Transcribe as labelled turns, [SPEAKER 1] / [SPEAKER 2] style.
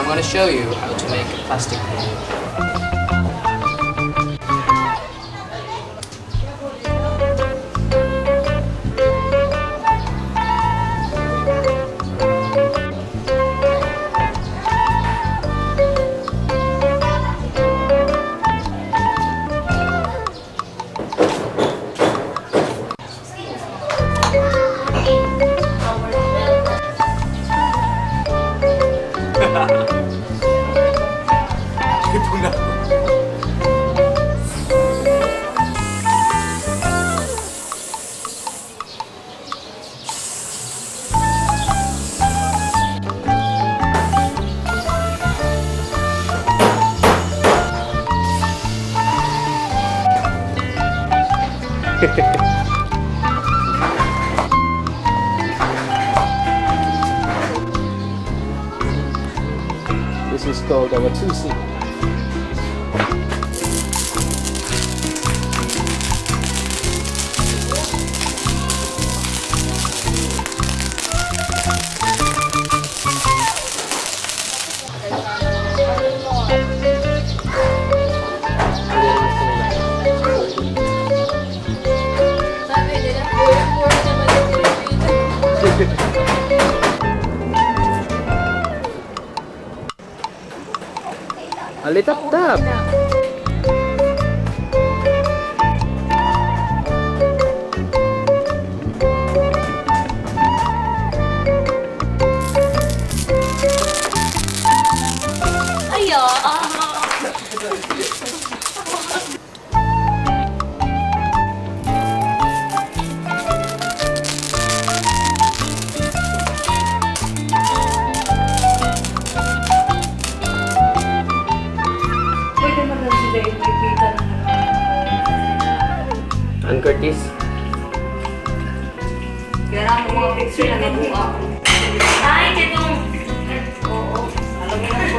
[SPEAKER 1] I'm going to show you how to make a plastic balloon.
[SPEAKER 2] This is called our 2C.
[SPEAKER 3] Sabi
[SPEAKER 2] Alitap-tap!
[SPEAKER 3] Ayo.
[SPEAKER 2] Ann Curtis.
[SPEAKER 4] Kailangan mo mga picture na nabuha.
[SPEAKER 3] Ay, itong...
[SPEAKER 4] Oo. Alam mo na po.